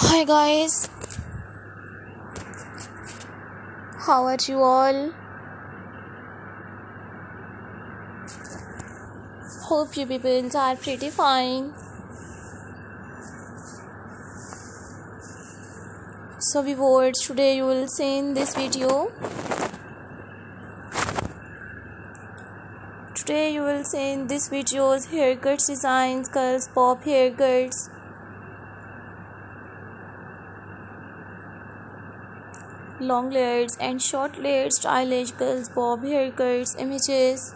Hi guys, how are you all? Hope you people are pretty fine. So, we viewers, today you will see in this video. Today you will see in this videos haircuts designs, curls, bob haircuts long layers and short layered stylish girls bob haircuts images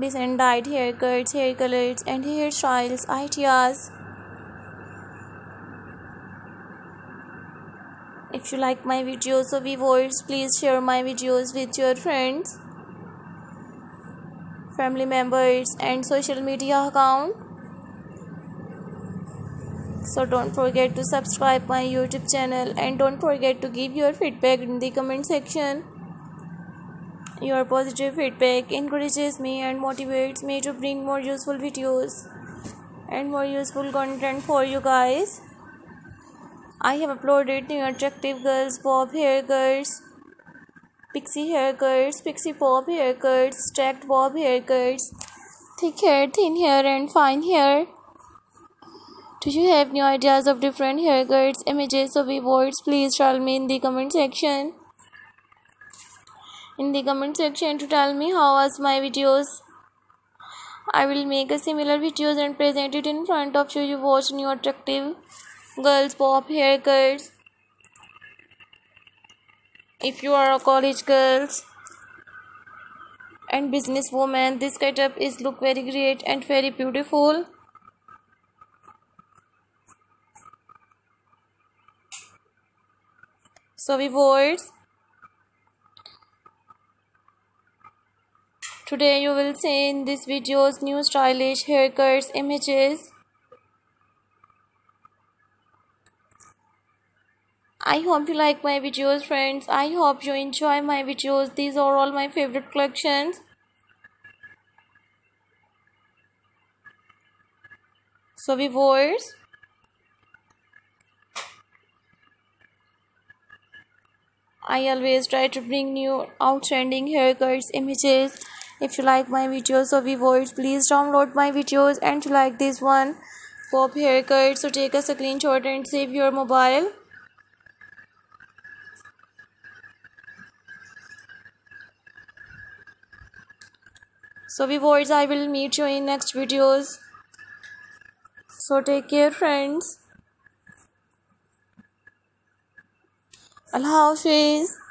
decent dyed haircuts hair colors and hairstyles ideas. If you like my videos or viewers please share my videos with your friends family members and social media account so don't forget to subscribe my youtube channel and don't forget to give your feedback in the comment section. Your positive feedback encourages me and motivates me to bring more useful videos and more useful content for you guys. I have uploaded new attractive girls bob haircuts pixie haircuts pixie bob haircuts stacked bob haircuts thick hair thin hair and fine hair do you have new ideas of different haircuts, images, or words? Please tell me in the comment section. In the comment section to tell me how was my videos. I will make a similar videos and present it in front of you. You watch new attractive girls bob haircuts. If you are a college girls and businesswoman, this setup is look very great and very beautiful. So we viewers today you will see in this videos new stylish haircuts images I hope you like my videos friends. I hope you enjoy my videos. These are all my favorite collections. So we viewers I always try to bring new outstanding haircuts images. If you like my videos or viewers, please download my videos and like this one bob haircut. So take a screenshot and save your mobile. So viewers, I will meet you in next videos. So take care friends. Allah Hafiz.